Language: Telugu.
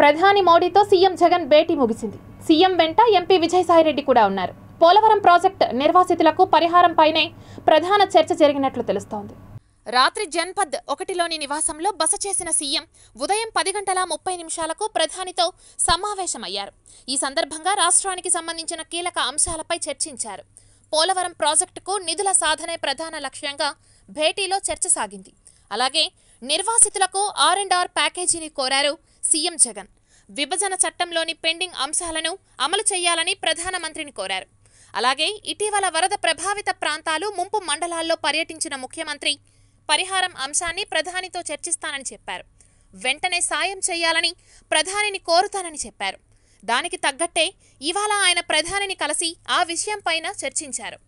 ప్రధాని మోడీతో సీఎం జగన్ భేటీ ముగిసింది. సీఎం వెంట ఎంపీ విజయసాయిరెడ్డి కూడా ఉన్నారు. పోలవరం ప్రాజెక్ట్ నిర్వాసితులకు పరిహారంపైనే ప్రధాన చర్చ జరిగినట్లు తెలుస్తోంది. రాత్రి జన్పద్ ఒకటిలోని నివాసంలో బస చేసిన సీఎం ఉదయం పది గంటల ముప్పై నిమిషాలకు ప్రధానితో సమావేశమయ్యారు. ఈ సందర్భంగా రాష్ట్రానికి సంబంధించిన కీలక అంశాలపై చర్చించారు. పోలవరం ప్రాజెక్టుకు నిధుల సాధనే ప్రధాన లక్ష్యంగా భేటీలో చర్చ సాగింది. అలాగే నిర్వాసితులకు ఆర్ అండ్ ఆర్ ప్యాకేజీని కోరారు సీఎం జగన్. విభజన చట్టంలోని పెండింగ్ అంశాలను అమలు చేయాలని ప్రధానమంత్రిని కోరారు. అలాగే ఇటీవల వరద ప్రభావిత ప్రాంతాలు ముంపు మండలాల్లో పర్యటించిన ముఖ్యమంత్రి పరిహారం అంశాన్ని ప్రధానితో చర్చిస్తానని చెప్పారు. వెంటనే సాయం చేయాలని ప్రధానిని కోరుతానని చెప్పారు. దానికి తగ్గట్టే ఇవాళ ఆయన ప్రధానిని కలిసి ఆ విషయంపైన చర్చించారు.